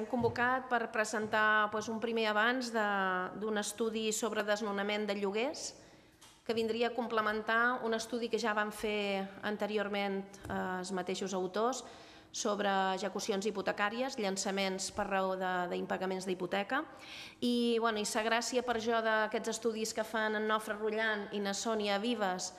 Hem convocat per presentar doncs, un primer avanç d'un estudi sobre desnonament de lloguers que vindria a complementar un estudi que ja van fer anteriorment eh, els mateixos autors sobre execucions hipotecàries, llançaments per raó d'impagaments d'hipoteca. I, bueno, i sa gràcia per jo d'aquests estudis que fan en Nofre Rullant i na Sònia Vives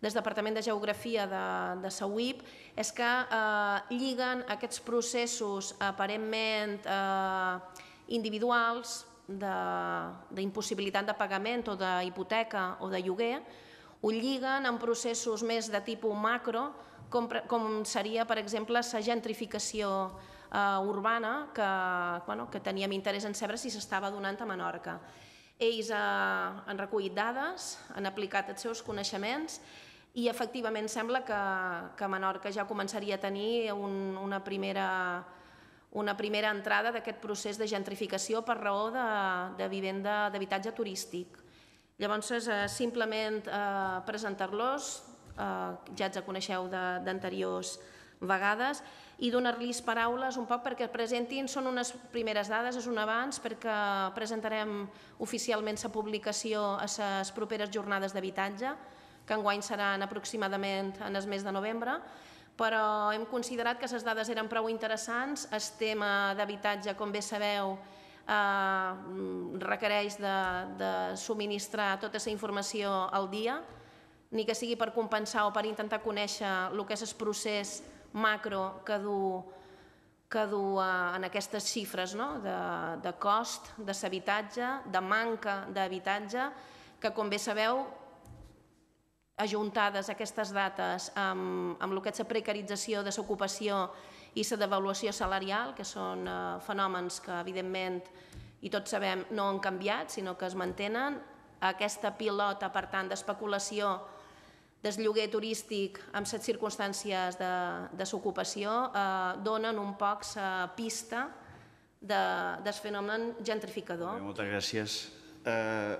des del Departament de Geografia de, de Sauip és que eh, lliguen aquests processos aparentment eh, individuals d'impossibilitat de, de pagament o d'hipoteca o de lloguer, ho lliguen amb processos més de tipus macro, com, com seria, per exemple, la gentrificació eh, urbana que, bueno, que teníem interès en saber si s'estava donant a Menorca. Ells eh, han recollit dades, han aplicat els seus coneixements i efectivament sembla que, que Menorca ja començaria a tenir un, una primera una primera entrada d'aquest procés de gentrificació per raó de, de vivenda d'habitatge turístic. Llavors, eh, simplement eh, presentar-los, eh, ja ens coneixeu d'anteriors vegades, i donar-los paraules un poc perquè presentin, són unes primeres dades, és un abans, perquè presentarem oficialment la publicació a les properes jornades d'habitatge, que enguany seran aproximadament en el mes de novembre, però hem considerat que les dades eren prou interessants. El tema d'habitatge, com bé sabeu, eh, requereix de, de subministrar tota aquesta informació al dia, ni que sigui per compensar o per intentar conèixer el que és el procés macro que du, que du eh, en aquestes xifres no? de, de cost de l'habitatge, de manca d'habitatge, que com bé sabeu ajuntades aquestes dates amb, amb el que és la precarització de l'ocupació i la devaluació salarial, que són eh, fenòmens que, evidentment, i tots sabem, no han canviat, sinó que es mantenen. Aquesta pilota, per tant, d'especulació del lloguer turístic amb les circumstàncies de, de l'ocupació eh, donen un poc la pista de, del fenomen gentrificador. Bé, moltes gràcies. Eh,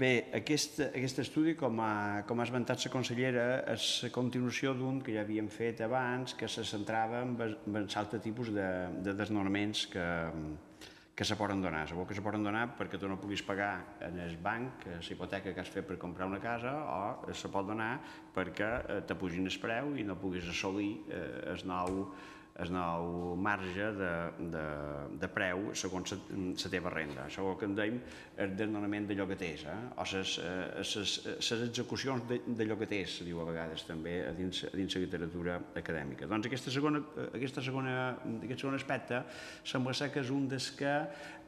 bé, aquest, aquest estudi, com ha, com ha esmentat la consellera, és la continuació d'un que ja havíem fet abans, que se centrava en, en altres tipus de, de desnonaments que, que se poden donar. Segur que se poden donar perquè tu no puguis pagar en el banc la hipoteca que has fet per comprar una casa o se pot donar perquè eh, te pugin el preu i no puguis assolir eh, el nou el nou marge de, de, de preu segons la teva renda. Això que en dèiem el desnonament de llogaters, eh? o les eh, execucions de, de llogaters, se diu a vegades també a dins, a dins la literatura acadèmica. Doncs aquesta segona, aquesta segona, aquest segon aspecte sembla ser que és un dels que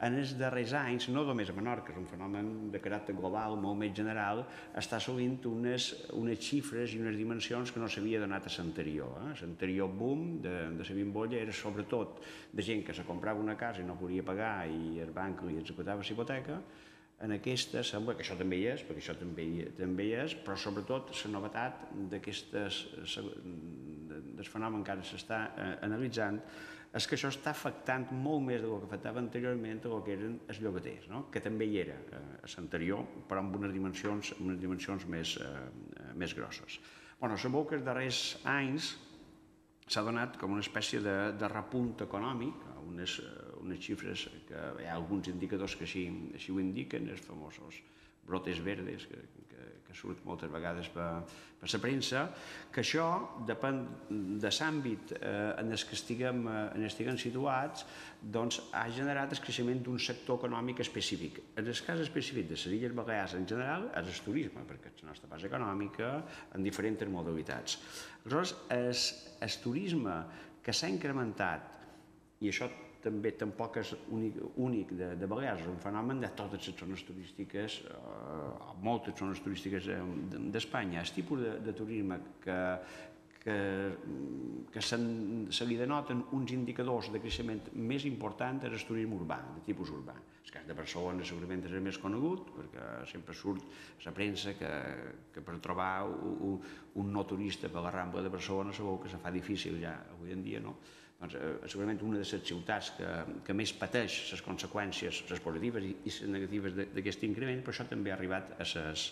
en els darrers anys, no només a Menorca, és un fenomen de caràcter global, molt més general, està assolint unes, unes xifres i unes dimensions que no s'havia donat a l'anterior. Eh? L'anterior boom de, de la bimbolla era sobretot de gent que se comprava una casa i no podia pagar i el banc li executava la hipoteca, en aquesta sembla que això també hi és, perquè això també hi, també hi és, però sobretot la novetat d'aquestes del fenomen que ara s'està eh, analitzant és que això està afectant molt més del que afectava anteriorment el que eren els llogaters, no? que també hi era eh, l'anterior, però amb unes dimensions, unes dimensions més, eh, més grosses. Bueno, sabeu que els darrers anys s'ha donat com una espècie de, de repunt econòmic, unes, unes xifres que hi ha alguns indicadors que així, així ho indiquen, els famosos brotes verdes que, que, que surt moltes vegades per, per la premsa, que això depèn de l'àmbit eh, en el que estiguem, eh, en estiguem situats, doncs ha generat el creixement d'un sector econòmic específic. En el cas específic de les Illes Balears en general és el turisme, perquè és la nostra base econòmica en diferents modalitats. Aleshores, el, el turisme que s'ha incrementat, i això també tampoc és únic, únic de, de Balears, és un fenomen de totes les zones turístiques, eh, moltes zones turístiques d'Espanya. El tipus de, de turisme que, que, que se, se li denoten uns indicadors de creixement més importants és el turisme urbà, de tipus urbà. El cas de Barcelona segurament és el més conegut, perquè sempre surt la premsa que, que per trobar un, un no turista per la Rambla de Barcelona segur que se fa difícil ja avui en dia, no? doncs, eh, segurament una de les ciutats que, que més pateix les conseqüències, les positives i, i les negatives d'aquest increment, però això també ha arribat a les,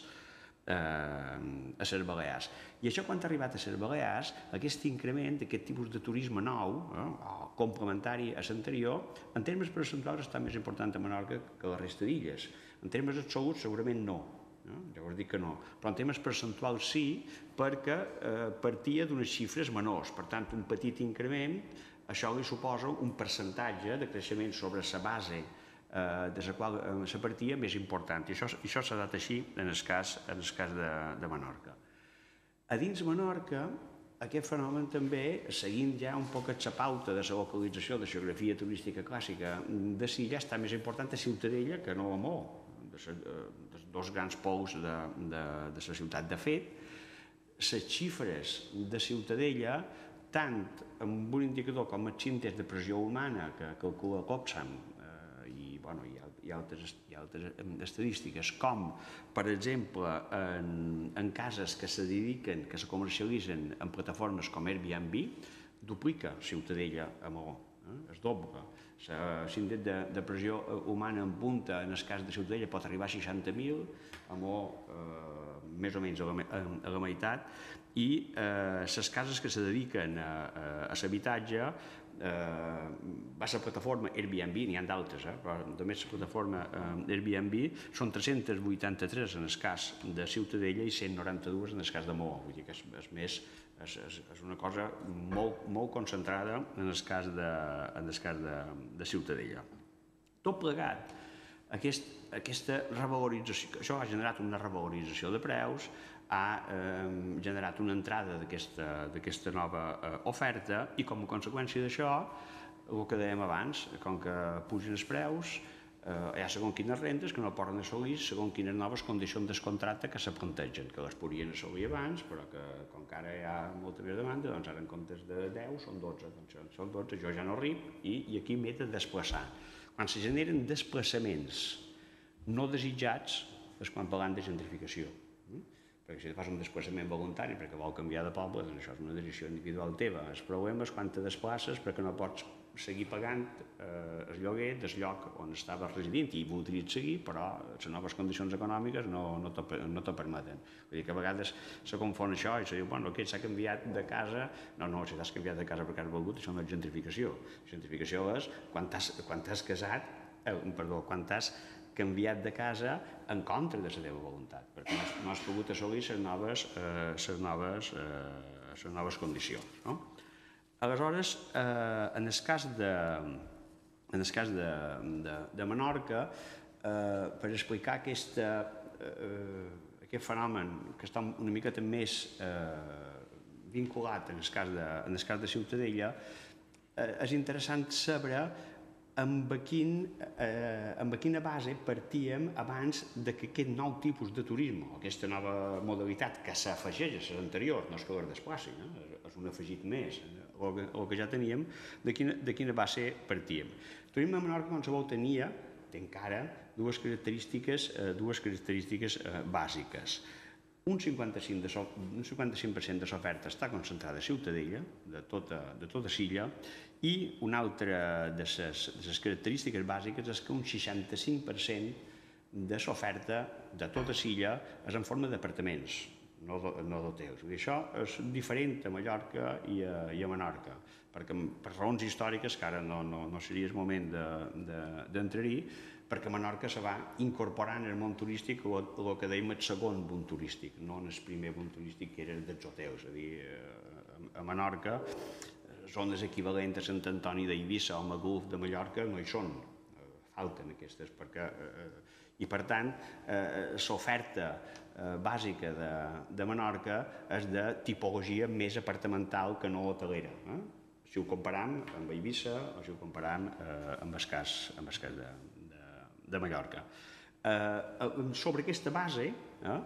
eh, a les Balears. I això quan ha arribat a les Balears, aquest increment, aquest tipus de turisme nou, eh, complementari a l'anterior, en termes percentuals està més important a Menorca que a la resta d'illes. En termes absoluts segurament no, no? Llavors dic que no. Però en temes percentuals sí, perquè eh, partia d'unes xifres menors. Per tant, un petit increment, això li suposa un percentatge de creixement sobre la base eh, de la qual eh, se partia més important. I això, això s'ha dat així en el cas, en el cas de, de Menorca. A dins Menorca, aquest fenomen també, seguint ja un poc la pauta de la localització de la geografia turística clàssica, de si ja està més important a Ciutadella que no a Mó, de, sa, de dos grans pols de, de, de la ciutat. De fet, les xifres de Ciutadella, tant amb un indicador com els índex de pressió humana que calcula l'Oxfam eh, i, bueno, hi, ha, hi, ha altres, hi ha altres estadístiques, com, per exemple, en, en cases que se dediquen, que se comercialitzen en plataformes com Airbnb, duplica Ciutadella a Maó, eh? es dobla l'índex de, de pressió humana en punta, en el cas de Ciutadella, pot arribar a 60.000, a Mo eh, més o menys a la, a la meitat, i eh, les cases que se dediquen a, a, a l'habitatge eh, va ser la plataforma Airbnb, n'hi ha d'altres, eh, però només la plataforma eh, Airbnb són 383 en el cas de Ciutadella i 192 en el cas de Moa, vull dir que és, és més és, és, és una cosa molt, molt concentrada en el cas de, en el cas de, de Ciutadella. Tot plegat, aquest, aquesta revalorització, això ha generat una revalorització de preus, ha eh, generat una entrada d'aquesta nova eh, oferta i com a conseqüència d'això, el que dèiem abans, com que pugen els preus, eh, hi ha segons quines rendes que no poden assolir segons quines noves condicions del contracte que se plantegen, que les podrien assolir abans, però que com que ara hi ha molta més demanda, doncs ara en comptes de 10 són 12, doncs són 12, jo ja no arrib i, i aquí m'he de desplaçar. Quan se generen desplaçaments no desitjats és quan parlem de gentrificació. Perquè si fas un desplaçament voluntari perquè vol canviar de poble, doncs això és una decisió individual teva. El problema és quan te desplaces perquè no pots seguir pagant eh, el lloguer del lloc on estaves residint i voldries seguir, però les noves condicions econòmiques no, no te, no te permeten. Vull dir que a vegades se confon això i se diu, bueno, aquest s'ha canviat de casa, no, no, si t'has canviat de casa perquè has volgut, això no és gentrificació. Gentrificació és quan t'has casat, eh, perdó, quan t'has canviat de casa en contra de la teva voluntat, perquè no has, pogut assolir les noves, eh, les noves, eh, les noves condicions. No? Aleshores, eh, en el cas de, en el cas de, de, de Menorca, eh, per explicar aquesta, eh, aquest fenomen que està una miqueta més eh, vinculat en el cas de, en el cas de Ciutadella, eh, és interessant saber amb, quin, eh, amb quina base partíem abans de que aquest nou tipus de turisme, aquesta nova modalitat que s'afegeix a les anteriors, no és que les desplaci, eh? és un afegit més, el que, el que ja teníem, de quina, de quina base partíem. El turisme a Menorca qualsevol tenia, té encara, dues característiques, eh, dues característiques eh, bàsiques. Un 55%, de so, un 55 de l'oferta està concentrada a Ciutadella, de tota, de tota Silla, i una altra de les, característiques bàsiques és que un 65% de l'oferta de tota Silla és en forma d'apartaments, no, no d'hotels. Això és diferent a Mallorca i a, i a Menorca, perquè per raons històriques, que ara no, no, no seria el moment d'entrar-hi, de, perquè Menorca se va incorporar en el món turístic el, que dèiem el segon boom turístic, no en el primer boom turístic que era dels hotels. És a dir, eh, a Menorca, zones equivalents a Sant Antoni d'Eivissa o Magulf de Mallorca no hi són, eh, falten aquestes, perquè, i per tant, l'oferta eh, bàsica de, de Menorca és de tipologia més apartamental que no hotelera. Eh? Si ho comparam amb Eivissa o si ho comparam eh, amb el cas, amb el cas de, de, de Mallorca. Eh, sobre aquesta base, eh,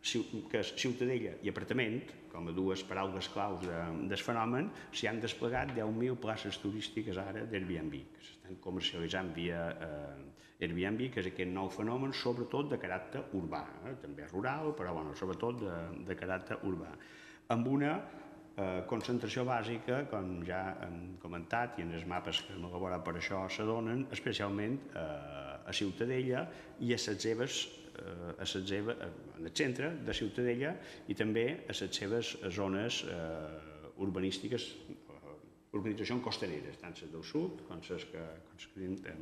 que és Ciutadella i apartament, com a dues paraules claus de, del fenomen, s'hi han desplegat 10.000 places turístiques ara d'Airbnb, que s'estan comercialitzant via eh, Airbnb, que és aquest nou fenomen, sobretot de caràcter urbà, eh? també rural, però bueno, sobretot de, de caràcter urbà, amb una eh, concentració bàsica, com ja hem comentat, i en els mapes que hem elaborat per això s'adonen, especialment eh, a Ciutadella i a les seves a les seves, en el centre de Ciutadella i també a les seves zones eh, urbanístiques, eh, urbanitzacions costaneres, tant les del sud com les que, com les que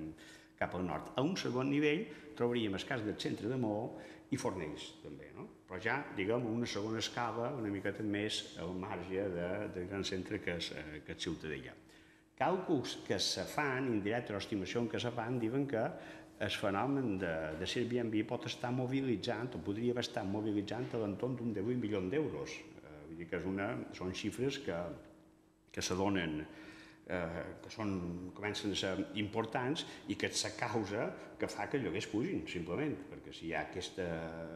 cap al nord. A un segon nivell trobaríem el cas del centre de Maó i Fornells, també, no? però ja, diguem, una segona escala una miqueta més al marge de, del gran centre que és, eh, que és Ciutadella. Càlculs que se fan, indirectes o estimacions que se fan, diuen que el fenomen de, de Airbnb pot estar mobilitzant, o podria estat mobilitzant a l'entorn d'un 18 milions d'euros. Eh, vull dir que és una, són xifres que, que se donen eh, que són, comencen a ser importants i que és la causa que fa que els lloguers pugin, simplement, perquè si hi ha aquesta,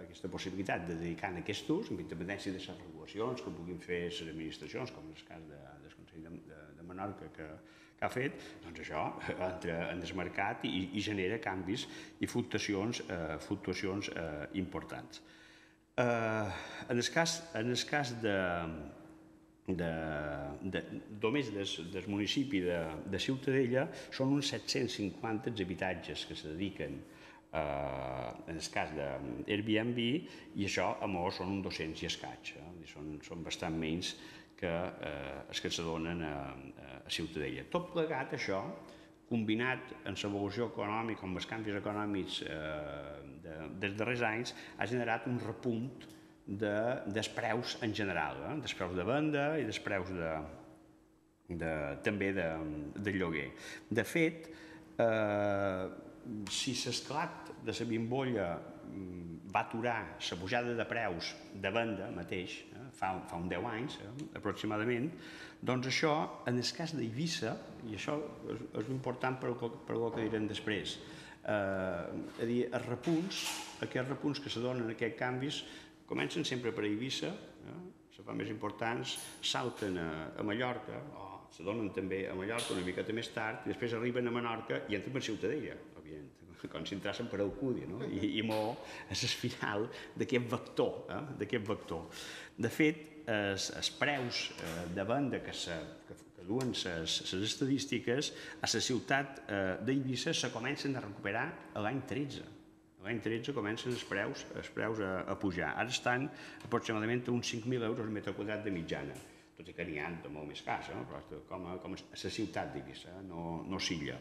aquesta possibilitat de dedicar a aquest ús, amb independència de les regulacions que puguin fer les administracions, com en el cas de, del Consell de, de, de Menorca que, que ha fet, doncs això entra en el mercat i, i genera canvis i fluctuacions, eh, fluctuacions eh, importants. Eh, en, el cas, en el cas de, de, de, només des, del municipi de, de Ciutadella són uns 750 habitatges que se dediquen eh, en el cas d'Airbnb i això a Mos són uns 200 i escaig, eh? són, són bastant menys que eh, els que se donen a, a Ciutadella. Tot plegat això, combinat amb l'evolució econòmica, amb els canvis econòmics eh, de, dels darrers anys, ha generat un repunt de, dels preus en general, eh? dels preus de venda i dels preus de, de, també de, de lloguer. De fet, eh, si l'esclat de la bimbolla va aturar la pujada de preus de venda mateix, eh, fa, fa un 10 anys eh, aproximadament, doncs això, en el cas d'Eivissa, i això és, és important per, per el que direm després, eh, a dir, els repunts, aquests repunts que se donen, aquests canvis, Comencen sempre per Eivissa, eh? se fan més importants, salten a, a Mallorca, o se donen també a Mallorca una miqueta més tard, i després arriben a Menorca i entren per Ciutadella, òbviament, entrassen per Alcúdia, no? I, i Mo és el final d'aquest vector, eh? d'aquest vector. De fet, els, els preus eh, de venda que, se, que, que duen les estadístiques a la ciutat eh, d'Eivissa se comencen a recuperar l'any 13 L'any 13 comencen els preus, els preus a, a pujar. Ara estan aproximadament uns 5.000 euros al metre quadrat de mitjana, tot i que n'hi ha de molt més cas, eh? però com a, com a la ciutat d'Eivissa, eh? no, no Silla.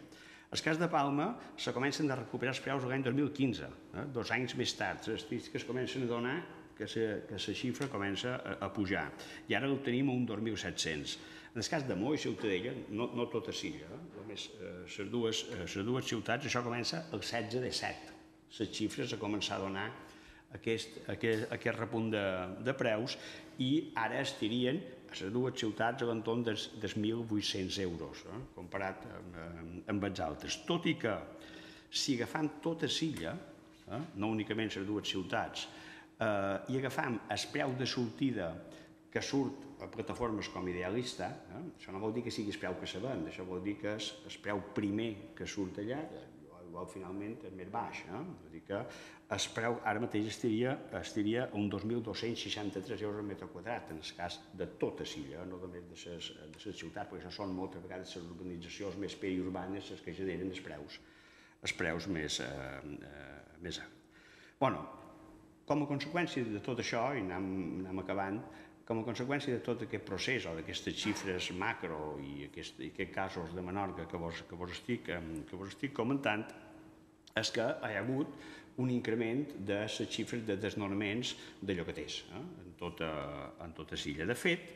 El cas de Palma se comencen a recuperar els preus l'any 2015, eh? dos anys més tard. Les estadístiques comencen a donar que la xifra comença a, a pujar. I ara el tenim a un 2.700. En el cas de Mo i Ciutadella, no, no tota Silla, eh? només eh, les dues, eh, dues ciutats, això comença el 16 de 7 les xifres a començar a donar aquest, aquest, aquest repunt de, de preus i ara estirien a les dues ciutats a l'entorn dels, dels 1.800 euros, eh, comparat amb, amb els altres. Tot i que, si agafam tota Silla, eh, no únicament les dues ciutats, eh, i agafam el preu de sortida que surt a plataformes com Idealista, eh, això no vol dir que sigui el preu que se ven, això vol dir que és el preu primer que surt allà, igual finalment és més baix. Eh? Vull dir que el preu ara mateix estiria, estiria a un 2.263 euros per metre quadrat, en el cas de tota Silla, no només de les, de les ciutats, perquè això són moltes vegades les urbanitzacions més periurbanes les que generen els preus, els preus més, eh, eh, més alts. Bueno, com a conseqüència de tot això, i anem, anem acabant, com a conseqüència de tot aquest procés o d'aquestes xifres macro i, aquest, i aquests casos de Menorca que vos, que vos, estic, que vos estic comentant, és que hi ha hagut un increment de les xifres de desnonaments de llogaters eh, en, tota, en tota Silla. De fet,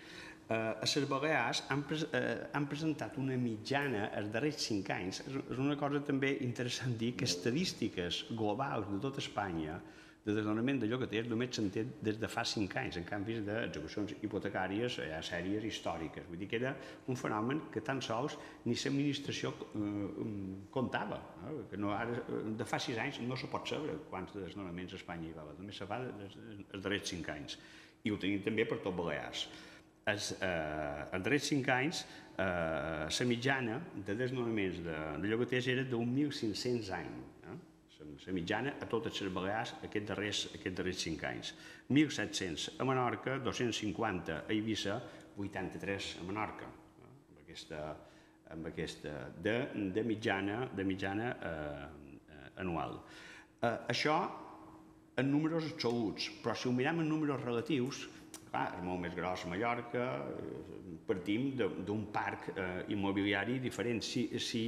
eh, a les Balears han, pres, eh, han presentat una mitjana els darrers cinc anys. És, és una cosa també interessant dir que estadístiques globals de tota Espanya de desnonament de llogaters només s'entén des de fa 5 anys, en canvi d'execucions hipotecàries hi ha sèries històriques. Vull dir que era un fenomen que tan sols ni l'administració eh, comptava. Eh? Que no, ara, de fa 6 anys no se pot saber quants desnonaments a Espanya hi va haver, només se fa els, darrers 5 anys. I ho tenim també per tot Balears. Els, eh, els darrers 5 anys eh, la mitjana de desnonaments de, de llogaters era d'un 1.500 anys la mitjana a totes les Balears aquests darrers, aquests darrers 5 anys. 1.700 a Menorca, 250 a Eivissa, 83 a Menorca, eh, amb aquesta, amb aquesta de, de mitjana, de mitjana eh, anual. Eh, això en números absoluts, però si ho mirem en números relatius, clar, és molt més gros Mallorca, eh, partim d'un parc eh, immobiliari diferent. Si, si,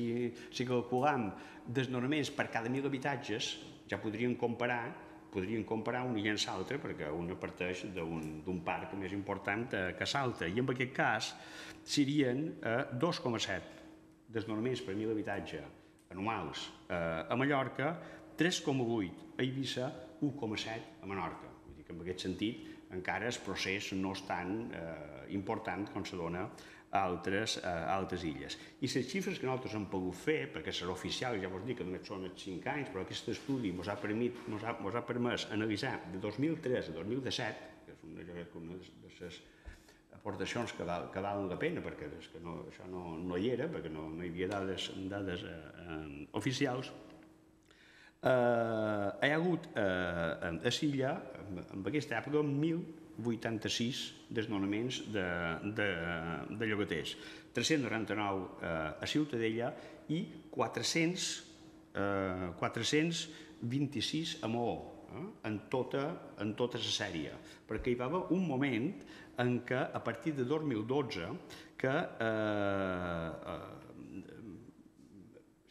si calculam desnonaments per cada mil habitatges, ja podríem comparar podrien comparar un i llençar l'altre perquè un parteix d'un parc més important eh, que l'altre. I en aquest cas serien eh, 2,7 desnonaments per mil habitatge anuals eh, a Mallorca, 3,8 a Eivissa, 1,7 a Menorca. Vull dir que en aquest sentit encara el procés no és tan eh, important com se dona a altres, a altres illes. I les xifres que nosaltres hem pogut fer, perquè serà oficial, ja vos dic que només són els 5 anys, però aquest estudi ens ha, permit, mos ha, mos ha permès analitzar de 2003 a 2017, que és una, una de les aportacions que, val, que valen la pena, perquè és que no, això no, no hi era, perquè no, no hi havia dades, dades eh, eh, oficials, eh, hi ha hagut eh, a Silla, en, en aquesta època, 1.086 desnonaments de, de, de llogaters, 399 eh, a Ciutadella i 400, eh, 426 a Maó, eh, en, tota, en tota la sèrie, perquè hi va haver un moment en què a partir de 2012 que eh, eh,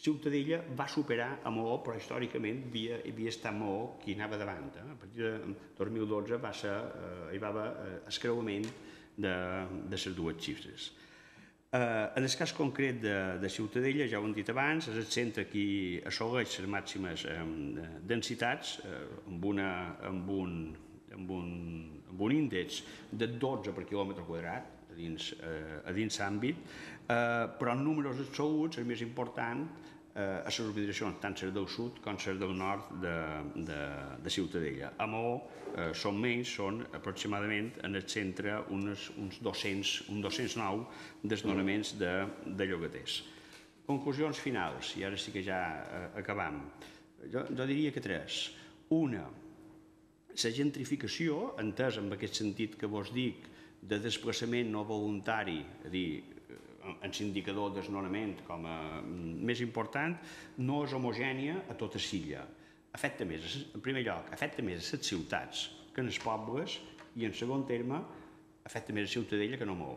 Ciutadella va superar a Maó, però històricament havia, havia estat Maó qui anava davant. Eh? A partir de 2012 va ser, eh, hi va haver eh, escreuament de, de les dues xifres. Eh, en el cas concret de, de Ciutadella, ja ho hem dit abans, és el centre qui assoleix les màximes eh, densitats eh, amb, una, amb, un, amb, un, amb un índex de 12 per quilòmetre quadrat a dins, eh, a dins àmbit, eh, però en números absoluts el més important eh, a les urbanizacions, tant les del sud com les del nord de, de, de Ciutadella. A Maó eh, són menys, són aproximadament en el centre uns, uns 200, un 209 desnonaments de, de llogaters. Conclusions finals, i ara sí que ja eh, acabam. Jo, jo diria que tres. Una, la gentrificació, entès en aquest sentit que vos dic, de desplaçament no voluntari, és a dir, en l'indicador desnonament com a mm, més important, no és homogènia a tota Silla. Afecta més, en primer lloc, afecta més a les ciutats que en els pobles i, en segon terme, afecta més a Ciutadella que no Maó.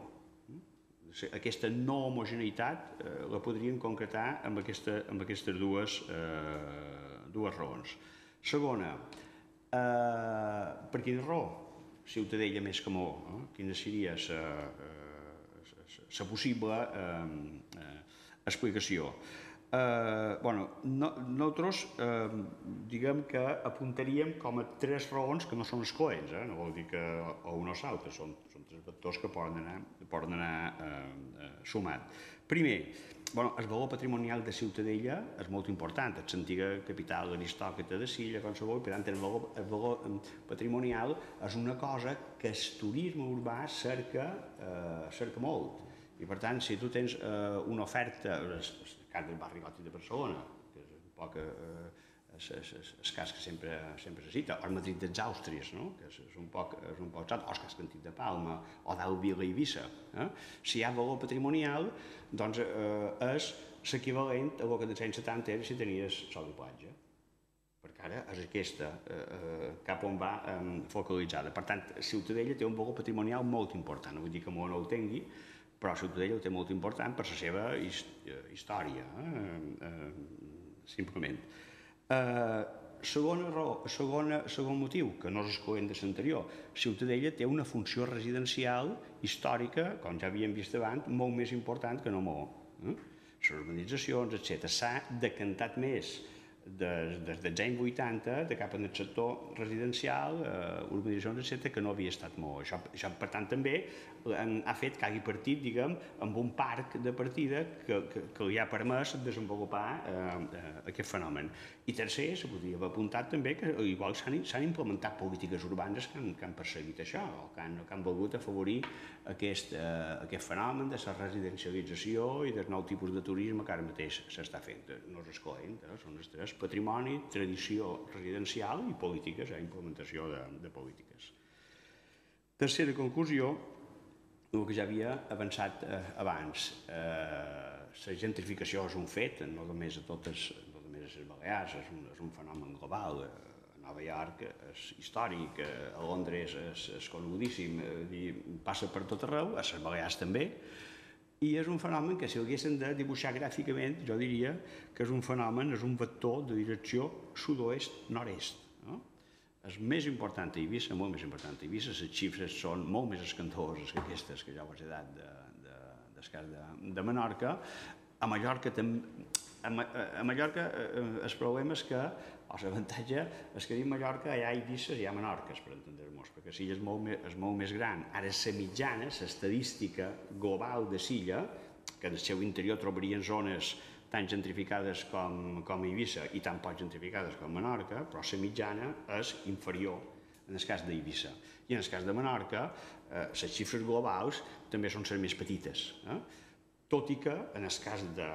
Aquesta no homogeneïtat eh, la podríem concretar amb, aquesta, amb aquestes dues, eh, dues raons. Segona, eh, per quina raó Ciutadella més que Maó? Eh? Quina seria la la possible eh, eh, explicació. Eh, bueno, no, nosaltres eh, diguem que apuntaríem com a tres raons que no són escoents, eh? no vol dir que o un o l'altre, són, són tres factors que poden anar, poden anar eh, eh, sumat. Primer, bueno, el valor patrimonial de Ciutadella és molt important, és l'antiga capital aristòcrata de Silla, qualsevol, per tant, el valor, el valor patrimonial és una cosa que el turisme urbà cerca, eh, cerca molt. I per tant, si tu tens eh, una oferta, el, cas del barri gòtic de Barcelona, que és un poc eh, el cas que sempre, sempre se cita, el Madrid dels Àustries, no? que és, un poc, és un poc o el cas Cantit de Palma, o d'Alvila i Eivissa. Eh? Si hi ha valor patrimonial, doncs eh, és l'equivalent a el que dels anys 70 era si tenies sol i platja perquè ara és aquesta eh, eh, cap on va eh, focalitzada. Per tant, Ciutadella té un valor patrimonial molt important, no vull dir que no el tingui, però Ciutadella ho té molt important per la seva eh, història, eh? Eh, simplement. Eh, segona raó, segona, segon motiu, que no és excloent de l'anterior, Ciutadella té una funció residencial històrica, com ja havíem vist abans, molt més important que no Maó. Eh? Les urbanitzacions, etc. S'ha decantat més des, des dels anys 80 de cap en el sector residencial, eh, urbanitzacions, etc., que no havia estat molt. Això, això per tant, també ha fet que hagi partit, diguem, amb un parc de partida que, que, que li ha permès desenvolupar eh, eh, aquest fenomen. I tercer, se podria haver apuntat també que igual s'han implementat polítiques urbanes que han, que han perseguit això, o que han, que han volgut afavorir aquest, eh, aquest fenomen de la residencialització i del nou tipus de turisme que ara mateix s'està fent. No és excloent, eh? són els tres, patrimoni, tradició residencial i polítiques, eh? implementació de, de polítiques. Tercera conclusió, el que ja havia avançat eh, abans. Eh, la gentrificació és un fet, no només a totes, no només a les Balears, és un, és un fenomen global. Eh, a Nova York és històric, a Londres és, és conegudíssim, dir, passa per tot arreu, a les Balears també, i és un fenomen que si haguéssim de dibuixar gràficament, jo diria que és un fenomen, és un vector de direcció sud-oest-nord-est. No? És més important a Eivissa, molt més important a Eivissa, les xifres són molt més escandaloses que aquestes que ja us he dat de, de, de, de, de Menorca. A Mallorca a, Mallorca eh, el problema és que, o l'avantatge és que a Mallorca hi ha Eivissa i hi ha Menorques, per entendre-nos, perquè Silla és molt, és molt més gran. Ara, la mitjana, l'estadística global de Silla, que en el seu interior trobarien zones tan gentrificades com, com Eivissa i tan poc gentrificades com Menorca, però la mitjana és inferior en el cas d'Eivissa. I en el cas de Menorca, eh, les xifres globals també són les més petites. Eh? Tot i que, en el cas de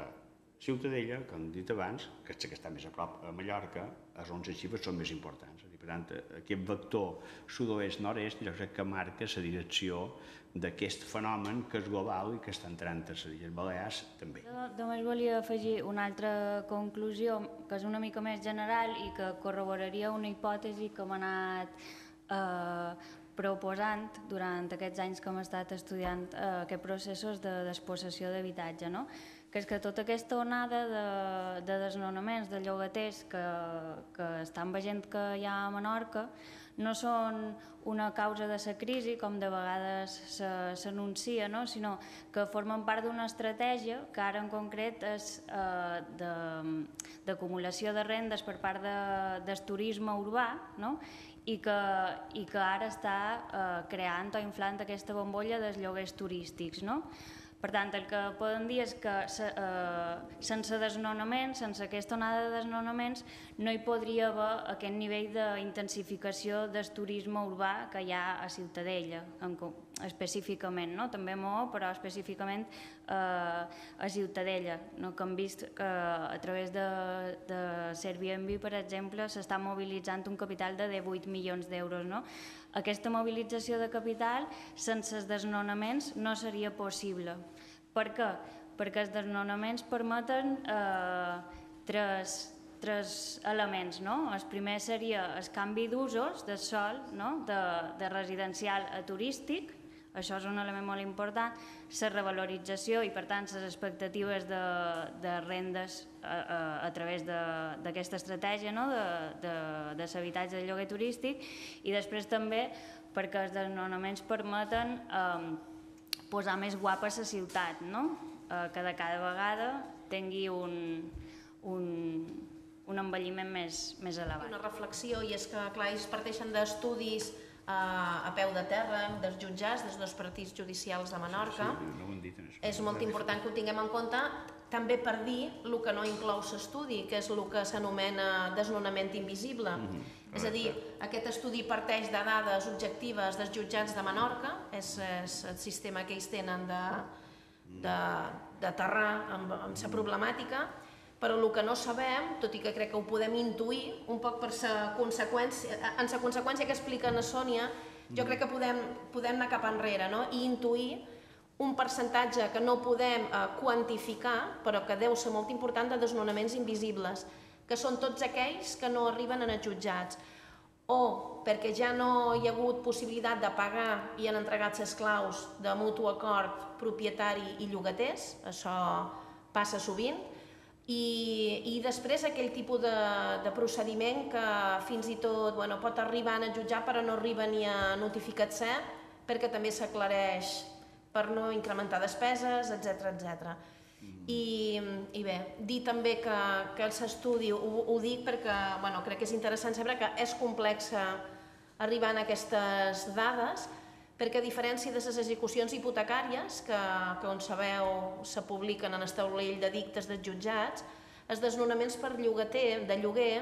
Ciutadella, com he dit abans, que és que està més a prop a Mallorca, és on les xifres són més importants. Per tant, aquest vector sud-oest-nord-est jo crec que marca la direcció d'aquest fenomen que és global i que està entrant a les Illes Balears també. Només volia afegir una altra conclusió que és una mica més general i que corroboraria una hipòtesi que m'ha anat eh, proposant durant aquests anys que hem estat estudiant eh, aquests processos de despossessió d'habitatge. No? Que és que tota aquesta onada de, de desnonaments, de llogaters que, que estan veient que hi ha a Menorca, no són una causa de la crisi, com de vegades s'anuncia, no? sinó que formen part d'una estratègia que ara en concret és eh, d'acumulació de, de rendes per part de, del turisme urbà no? i, que, i que ara està eh, creant o inflant aquesta bombolla dels lloguers turístics. No? Per tant, el que podem dir és que eh, sense desnonaments, sense aquesta onada de desnonaments, no hi podria haver aquest nivell d'intensificació del turisme urbà que hi ha a Ciutadella, en, específicament, no? també Moó, però específicament eh, a Ciutadella, no? que hem vist que a través de, de Airbnb, per exemple, s'està mobilitzant un capital de 18 milions d'euros. No? Aquesta mobilització de capital sense els desnonaments no seria possible. Per què? Perquè els desnonaments permeten eh, tres, tres elements. No? El primer seria el canvi d'usos del sol, no? de, de residencial a turístic, això és un element molt important, la revalorització i per tant les expectatives de, de rendes a, a, a través d'aquesta estratègia no? de, de, de l'habitatge de lloguer turístic i després també perquè els desnonaments permeten eh, posar més guapa la ciutat, no? eh, que de cada vegada tingui un, un, un envelliment més, més elevat. Una reflexió, i és que clar, ells parteixen d'estudis a, a peu de terra, dels jutjats, dels dos partits judicials de Menorca. Sí, sí, no dit. És molt important que ho tinguem en compte, també per dir el que no inclou l'estudi, que és el que s'anomena desnonament invisible. Mm -hmm. És a dir, aquest estudi parteix de dades objectives dels jutjats de Menorca, és, és el sistema que ells tenen de, de, de terrar amb, amb la problemàtica, però el que no sabem, tot i que crec que ho podem intuir, un poc per sa conseqüència, en la conseqüència que explica na Sònia, jo crec que podem, podem anar cap enrere no? i intuir un percentatge que no podem eh, quantificar, però que deu ser molt important, de desnonaments invisibles, que són tots aquells que no arriben a jutjats, o perquè ja no hi ha hagut possibilitat de pagar i han entregat les claus de mutu acord propietari i llogaters, això passa sovint, i, i després aquell tipus de, de procediment que fins i tot bueno, pot arribar a jutjar però no arriba ni a notificar-se perquè també s'aclareix per no incrementar despeses, etc etc. Mm. I, I bé, dir també que, que s'estudi, ho, ho dic perquè bueno, crec que és interessant saber que és complex arribar a aquestes dades, perquè a diferència de les execucions hipotecàries, que, que on sabeu se publiquen en el taulell de dictes dels jutjats, els desnonaments per llogater, de lloguer,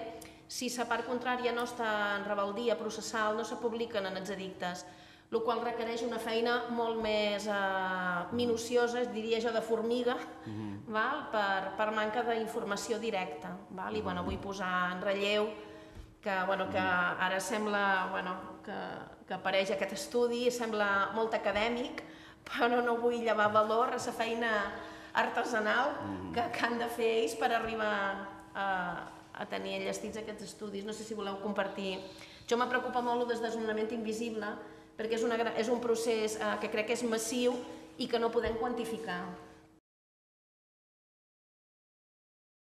si la part contrària no està en rebeldia processal, no se publiquen en els edictes, el qual requereix una feina molt més eh, minuciosa, diria jo, de formiga, uh mhm. -huh. val? Per, per manca d'informació directa. Val? I bueno, vull posar en relleu que, bueno, que ara sembla bueno, que, que apareix aquest estudi, sembla molt acadèmic, però no vull llevar valor a la feina artesanal que, que han de fer ells per arribar a, a tenir enllestits aquests estudis. No sé si voleu compartir. Jo me preocupa molt el desdesnonament invisible perquè és, una, és un procés eh, que crec que és massiu i que no podem quantificar.